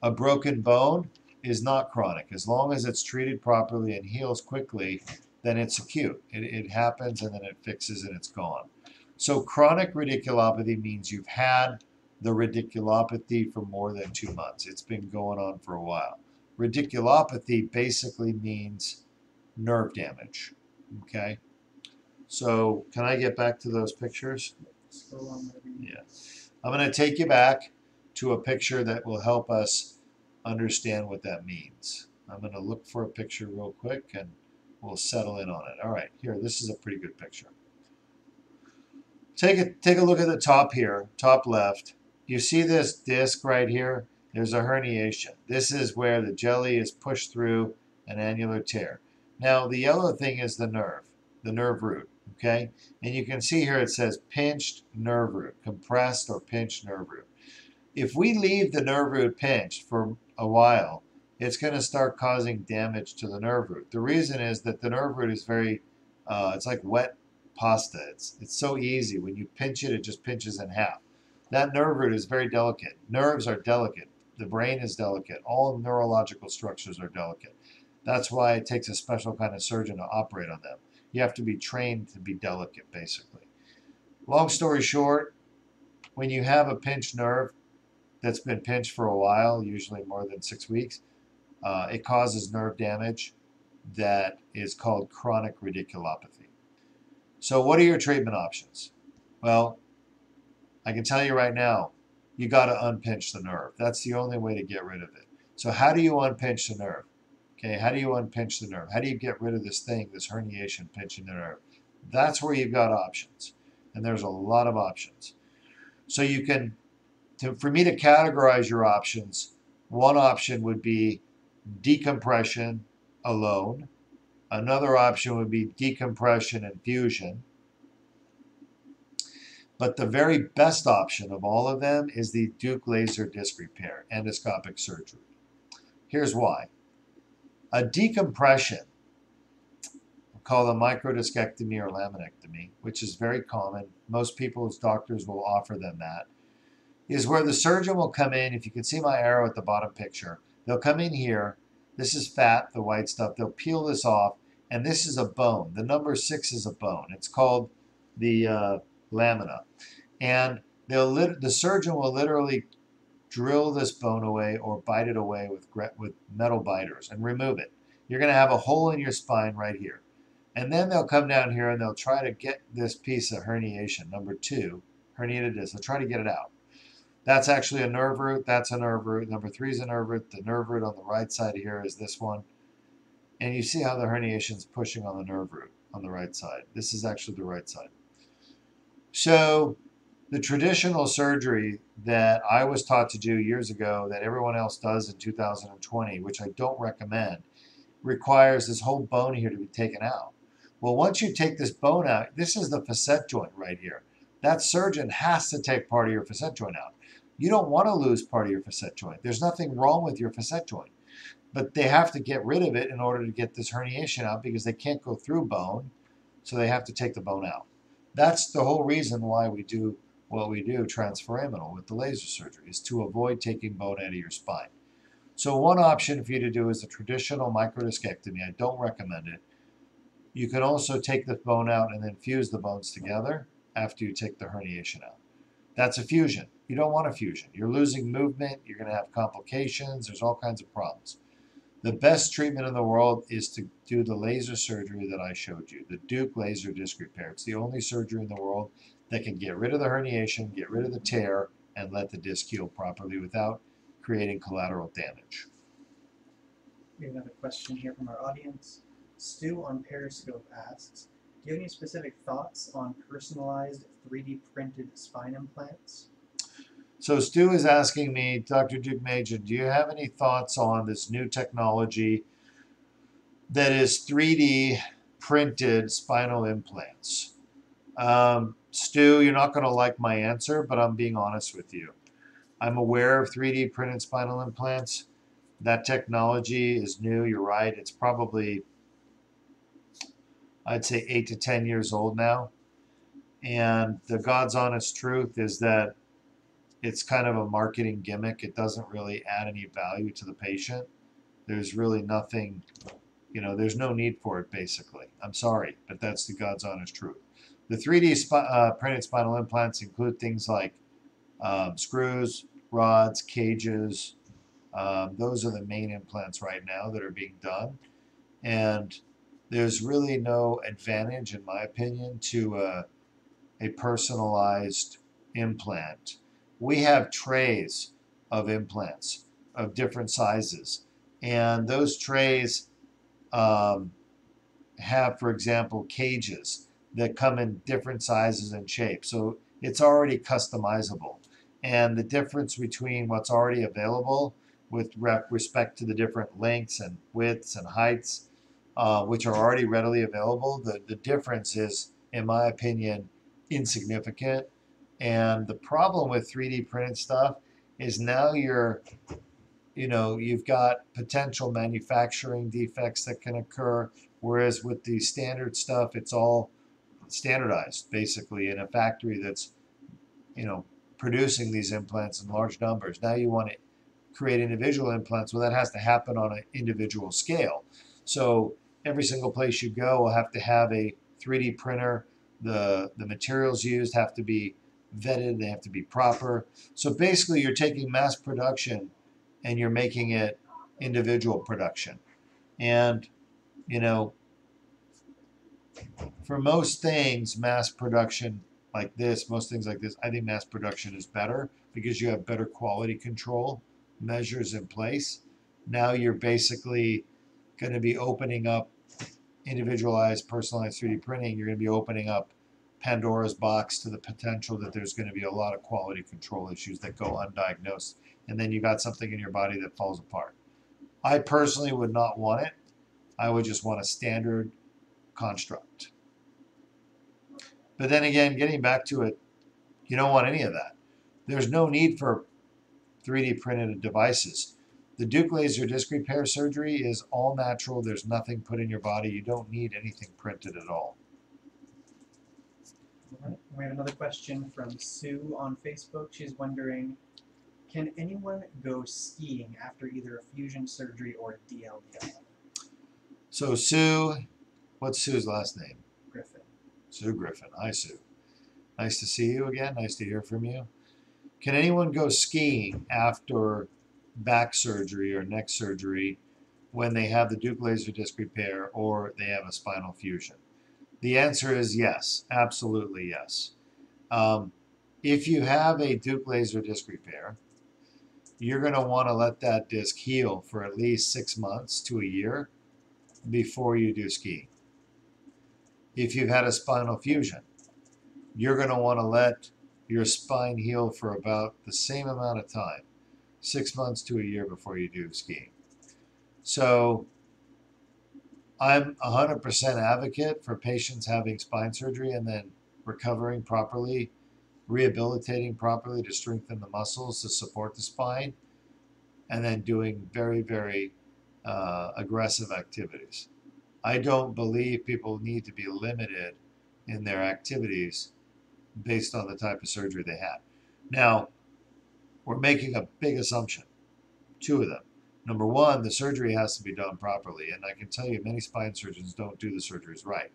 Speaker 1: A broken bone is not chronic. As long as it's treated properly and heals quickly, then it's acute. It, it happens and then it fixes and it's gone. So chronic radiculopathy means you've had the radiculopathy for more than two months. It's been going on for a while. Radiculopathy basically means nerve damage. Okay? So, can I get back to those pictures? Yeah. I'm going to take you back to a picture that will help us understand what that means. I'm going to look for a picture real quick and we'll settle in on it. All right, here, this is a pretty good picture. Take a, take a look at the top here, top left. You see this disc right here? There's a herniation. This is where the jelly is pushed through an annular tear. Now, the yellow thing is the nerve, the nerve root, okay? And you can see here it says pinched nerve root, compressed or pinched nerve root. If we leave the nerve root pinched for a while, it's going to start causing damage to the nerve root. The reason is that the nerve root is very, uh, it's like wet pasta. It's, it's so easy. When you pinch it, it just pinches in half. That nerve root is very delicate. Nerves are delicate. The brain is delicate. All neurological structures are delicate. That's why it takes a special kind of surgeon to operate on them. You have to be trained to be delicate, basically. Long story short, when you have a pinched nerve that's been pinched for a while, usually more than six weeks, uh, it causes nerve damage that is called chronic radiculopathy. So, what are your treatment options? Well, I can tell you right now, you got to unpinch the nerve. That's the only way to get rid of it. So, how do you unpinch the nerve? Okay, how do you unpinch the nerve? How do you get rid of this thing, this herniation pinching the nerve? That's where you've got options. And there's a lot of options. So you can, to, for me to categorize your options, one option would be decompression alone. Another option would be decompression and fusion. But the very best option of all of them is the Deuk laser disc repair, endoscopic surgery. Here's why. A decompression, called a microdiscectomy or laminectomy, which is very common, most people's doctors will offer them that, is where the surgeon will come in. If you can see my arrow at the bottom picture, they'll come in here. This is fat, the white stuff. They'll peel this off, and this is a bone. The number six is a bone. It's called the uh, lamina. And they'll the surgeon will literally drill this bone away or bite it away with, with metal biters and remove it. You're going to have a hole in your spine right here. And then they'll come down here and they'll try to get this piece of herniation, number two, herniated disc. They'll try to get it out. That's actually a nerve root. That's a nerve root. Number three is a nerve root. The nerve root on the right side here is this one. And you see how the herniation is pushing on the nerve root on the right side. This is actually the right side. So the traditional surgery that I was taught to do years ago that everyone else does in 2020, which I don't recommend, requires this whole bone here to be taken out. Well, once you take this bone out, this is the facet joint right here. That surgeon has to take part of your facet joint out. You don't want to lose part of your facet joint. There's nothing wrong with your facet joint. But they have to get rid of it in order to get this herniation out because they can't go through bone, so they have to take the bone out. That's the whole reason why we do what we do transforaminal with the laser surgery, is to avoid taking bone out of your spine. So one option for you to do is a traditional microdiscectomy. I don't recommend it. You can also take the bone out and then fuse the bones together after you take the herniation out. That's a fusion. You don't want a fusion. You're losing movement. You're going to have complications. There's all kinds of problems. The best treatment in the world is to do the laser surgery that I showed you, the Deuk laser disc repair. It's the only surgery in the world that can get rid of the herniation, get rid of the tear, and let the disc heal properly without creating collateral damage.
Speaker 3: We have another question here from our audience. Stu on Periscope asks, do you have any specific thoughts on personalized 3D printed spine implants?
Speaker 1: So Stu is asking me, Dr. Deukmedjian, do you have any thoughts on this new technology that is 3D printed spinal implants? Um, Stu, you're not going to like my answer, but I'm being honest with you. I'm aware of 3D printed spinal implants. That technology is new. You're right. It's probably, I'd say, 8 to 10 years old now. And the God's honest truth is that it's kind of a marketing gimmick. It doesn't really add any value to the patient. There's really nothing, you know, there's no need for it, basically. I'm sorry, but that's the God's honest truth. The 3D sp uh, printed spinal implants include things like um, screws, rods, cages. Um, those are the main implants right now that are being done. And there's really no advantage, in my opinion, to a personalized implant. We have trays of implants of different sizes. And those trays um, have, for example, cages that come in different sizes and shapes. So it's already customizable. And the difference between what's already available with respect to the different lengths and widths and heights, uh, which are already readily available, the, the difference is, in my opinion, insignificant. And the problem with 3D printed stuff is now you're, you know, you've got potential manufacturing defects that can occur, whereas with the standard stuff, it's all standardized basically in a factory that's you know producing these implants in large numbers. Now you want to create individual implants. Well, that has to happen on an individual scale. So every single place you go will have to have a 3D printer. The, the materials used have to be vetted. They have to be proper. So basically you're taking mass production and you're making it individual production. And, you know, for most things, mass production like this, most things like this, I think mass production is better because you have better quality control measures in place. Now you're basically going to be opening up individualized, personalized 3D printing. You're going to be opening up Pandora's box to the potential that there's going to be a lot of quality control issues that go undiagnosed. And then you got something in your body that falls apart. I personally would not want it. I would just want a standard construct. But then again, getting back to it, You don't want any of that. There's no need for 3D printed devices. The Deuk laser disc repair surgery is all natural. There's nothing put in your body. You don't need anything printed at all.
Speaker 3: We have another question from Sue on Facebook. She's wondering, can anyone go skiing after either a fusion surgery or a DLDL?
Speaker 1: So Sue, what's Sue's last name?
Speaker 3: Griffin.
Speaker 1: Sue Griffin. Hi, Sue. Nice to see you again. Nice to hear from you. Can anyone go skiing after back surgery or neck surgery when they have the Deuk laser disc repair or they have a spinal fusion? The answer is yes, absolutely yes. Um, if you have a Deuk laser disc repair, you're going to want to let that disc heal for at least six months to a year before you do skiing. If you've had a spinal fusion, you're going to want to let your spine heal for about the same amount of time, six months to a year before you do skiing. So I'm 100% advocate for patients having spine surgery and then recovering properly, rehabilitating properly to strengthen the muscles to support the spine, and then doing very, very uh, aggressive activities. I don't believe people need to be limited in their activities based on the type of surgery they had. Now, we're making a big assumption, two of them. Number one, the surgery has to be done properly, and I can tell you many spine surgeons don't do the surgeries right.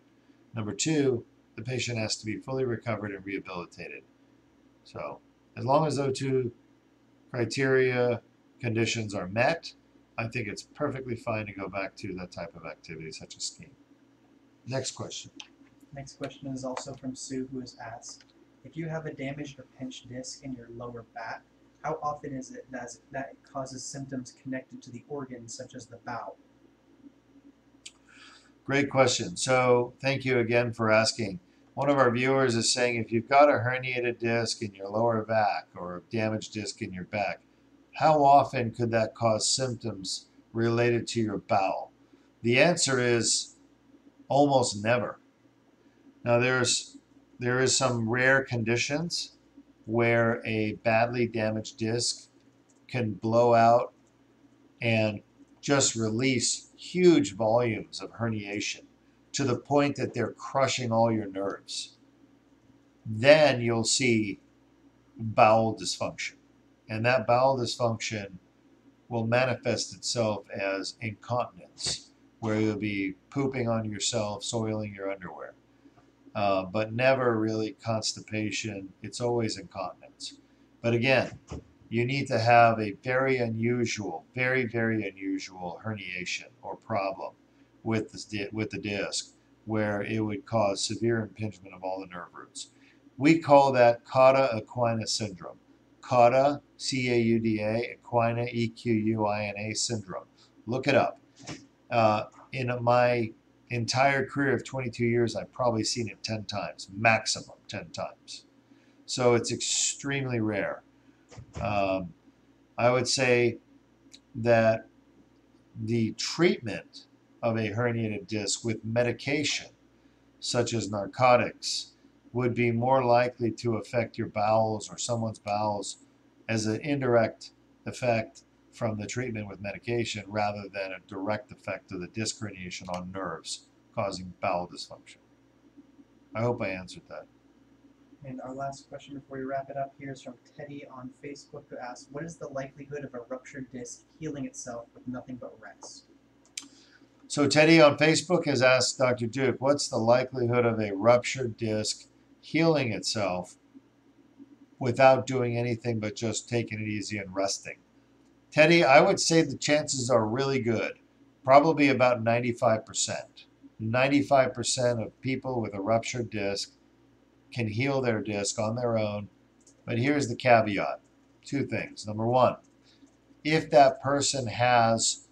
Speaker 1: Number two, the patient has to be fully recovered and rehabilitated. So, as long as those two criteria conditions are met, I think it's perfectly fine to go back to that type of activity, such as skiing. Next question.
Speaker 3: Next question is also from Sue, who has asked, if you have a damaged or pinched disc in your lower back, how often is it that that it causes symptoms connected to the organ, such as the bowel?
Speaker 1: Great question. So, thank you again for asking. One of our viewers is saying if you've got a herniated disc in your lower back or a damaged disc in your back, how often could that cause symptoms related to your bowel? The answer is almost never. Now, there's there is some rare conditions where a badly damaged disc can blow out and just release huge volumes of herniation to the point that they're crushing all your nerves. Then you'll see bowel dysfunction. And that bowel dysfunction will manifest itself as incontinence, where you'll be pooping on yourself, soiling your underwear. Uh, but never really constipation. It's always incontinence. But again, you need to have a very unusual, very, very unusual herniation or problem with the, with the disc where it would cause severe impingement of all the nerve roots. We call that Cauda equina syndrome. Cauda, C A U D A, equina, E Q U I N A syndrome. Look it up. Uh, in my entire career of 22 years, I've probably seen it 10 times, maximum 10 times. So it's extremely rare. Um, I would say that the treatment of a herniated disc with medication, such as narcotics, would be more likely to affect your bowels or someone's bowels as an indirect effect from the treatment with medication rather than a direct effect of the disc herniation on nerves causing bowel dysfunction. I hope I answered that.
Speaker 3: And our last question before we wrap it up here is from Teddy on Facebook, who asks, "What is the likelihood of a ruptured disc healing itself with nothing but rest?"
Speaker 1: So Teddy on Facebook has asked Dr. Deuk, what's the likelihood of a ruptured disc healing itself without doing anything but just taking it easy and resting? Teddy, I would say the chances are really good, probably about 95%. 95% of people with a ruptured disc can heal their disc on their own. But here's the caveat two things. Number one, if that person has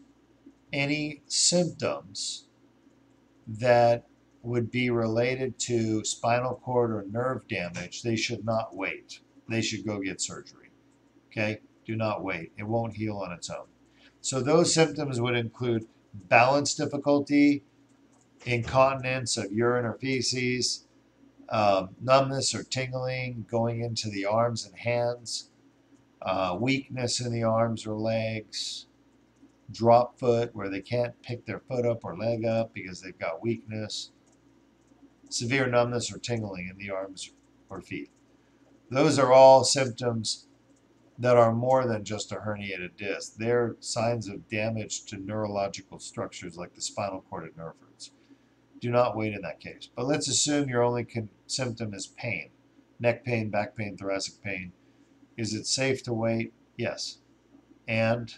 Speaker 1: any symptoms that would be related to spinal cord or nerve damage, they should not wait. They should go get surgery. Okay? Do not wait. It won't heal on its own. So those symptoms would include balance difficulty, incontinence of urine or feces, um, numbness or tingling going into the arms and hands, uh, weakness in the arms or legs, drop foot where they can't pick their foot up or leg up because they've got weakness, severe numbness or tingling in the arms or feet. Those are all symptoms that are more than just a herniated disc. They're signs of damage to neurological structures like the spinal cord and nerve roots. Do not wait in that case. But let's assume your only symptom is pain neck pain, back pain, thoracic pain. Is it safe to wait? Yes. And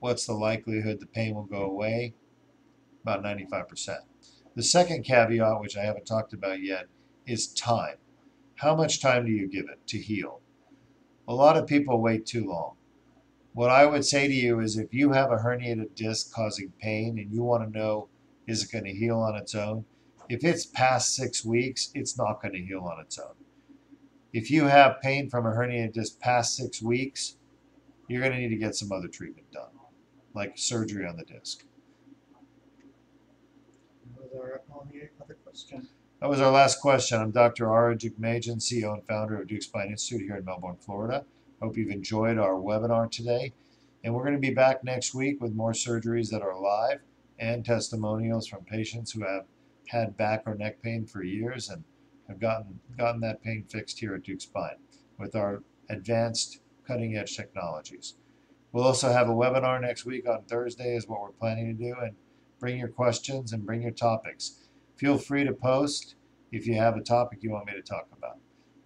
Speaker 1: what's the likelihood the pain will go away? About 95%. The second caveat, which I haven't talked about yet, is time. How much time do you give it to heal? A lot of people wait too long. What I would say to you is if you have a herniated disc causing pain and you want to know is it going to heal on its own, if it's past six weeks, it's not going to heal on its own. If you have pain from a herniated disc past six weeks, you're going to need to get some other treatment done, like surgery on the disc.
Speaker 3: Those are all the other.
Speaker 1: That was our last question. I'm Dr. Ara Deukmedjian, CEO and founder of Deuk Spine Institute here in Melbourne, Florida. Hope you've enjoyed our webinar today. And we're going to be back next week with more surgeries that are live and testimonials from patients who have had back or neck pain for years and have gotten, gotten that pain fixed here at Deuk Spine with our advanced cutting edge technologies. We'll also have a webinar next week on Thursday, is what we're planning to do. And bring your questions and bring your topics. Feel free to post if you have a topic you want me to talk about.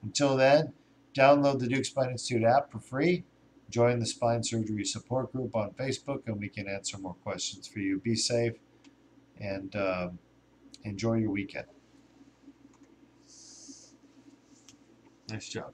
Speaker 1: Until then, download the Deuk Spine Institute app for free. Join the Spine Surgery Support Group on Facebook, and we can answer more questions for you. Be safe and um, enjoy your weekend. Nice job.